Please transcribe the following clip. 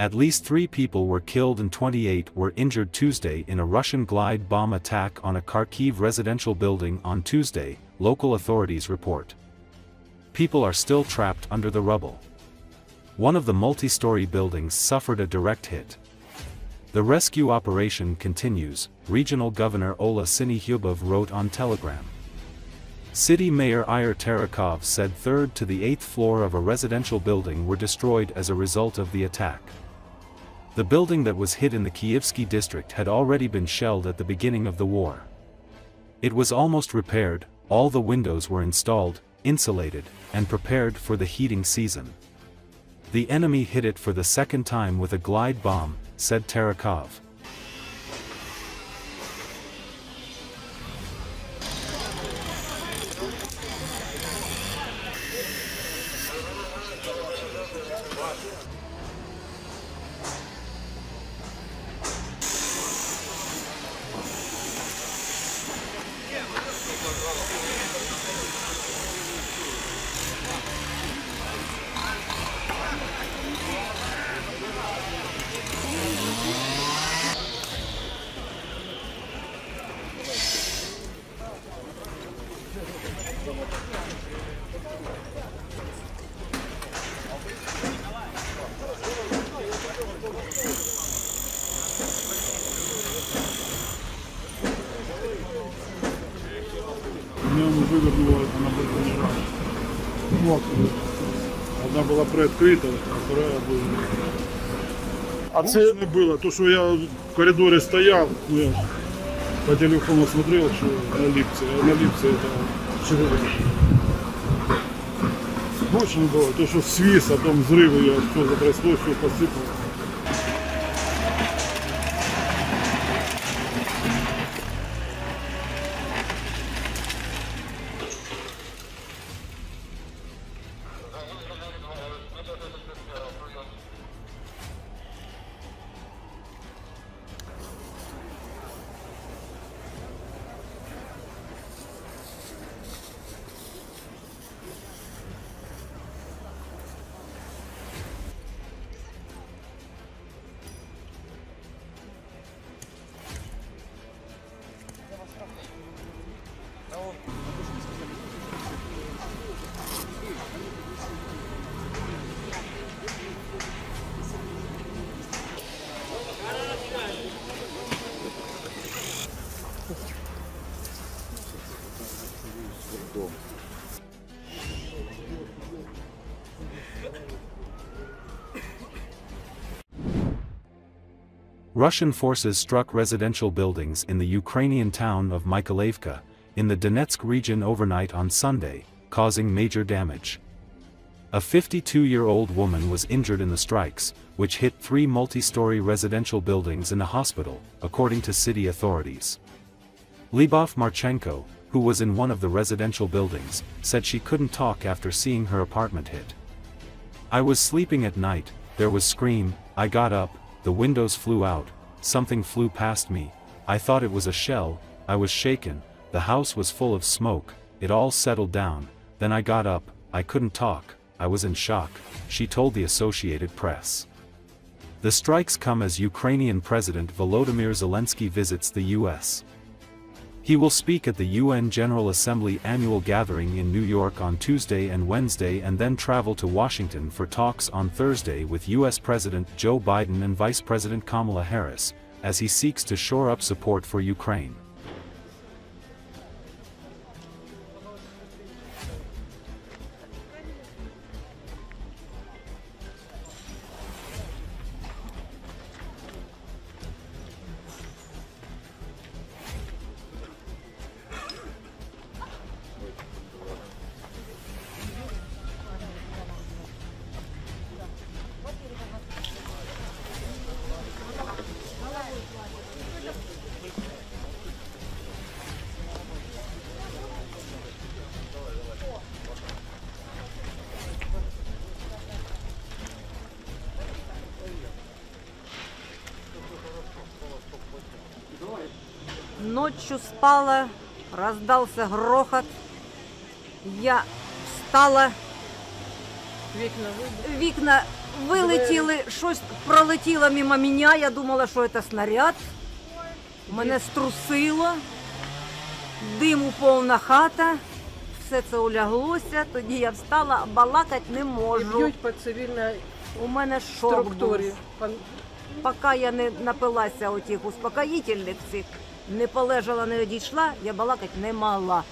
At least three people were killed and 28 were injured Tuesday in a Russian glide bomb attack on a Kharkiv residential building on Tuesday, local authorities report. People are still trapped under the rubble. One of the multi-story buildings suffered a direct hit. The rescue operation continues, Regional Governor Oleh Syniehubov wrote on Telegram. City Mayor Ihor Terekhov said third to the eighth floor of a residential building were destroyed as a result of the attack. The building that was hit in the Kyivskyi district had already been shelled at the beginning of the war. It was almost repaired, all the windows were installed, insulated, and prepared for the heating season. The enemy hit it for the second time with a glide bomb, said Terekhov. Меня вывернуло, она была лежала. Мокрая. Одна была приоткрыта, а вторая была. А це Не было. То, что я в коридоре стоял, ну, я по телефону смотрел, что на липце, а на липце это Очень было. То, что свист, а потом взрывы, я все затрясло, все посыпало. Russian forces struck residential buildings in the Ukrainian town of Mykolaievka, in the Donetsk region overnight on Sunday, causing major damage. A 52-year-old woman was injured in the strikes, which hit three multi-story residential buildings and a hospital, according to city authorities. Liubov Marchenko, who was in one of the residential buildings, said she couldn't talk after seeing her apartment hit. I was sleeping at night, there was scream, I got up, the windows flew out, something flew past me, I thought it was a shell, I was shaken, the house was full of smoke, it all settled down, then I got up, I couldn't talk, I was in shock, she told the Associated Press. The strikes come as Ukrainian President Volodymyr Zelensky visits the U.S. He will speak at the UN General Assembly annual gathering in New York on Tuesday and Wednesday and then travel to Washington for talks on Thursday with U.S. President Joe Biden and Vice President Kamala Harris, as he seeks to shore up support for Ukraine. Ночью спала, раздался грохот. Я встала, вікна вікна вилетіли, щось пролетіло мимо мене, я думала, що це снаряд. Мене струсило, диму повна хата, все це уляглося, тоді я встала, балакати не І можу. б'ють по цивільній У мене шок структурі. був. Поки я не напилася отих успокоїтельних цих, не полежала, не одійшла, я балакать не могла.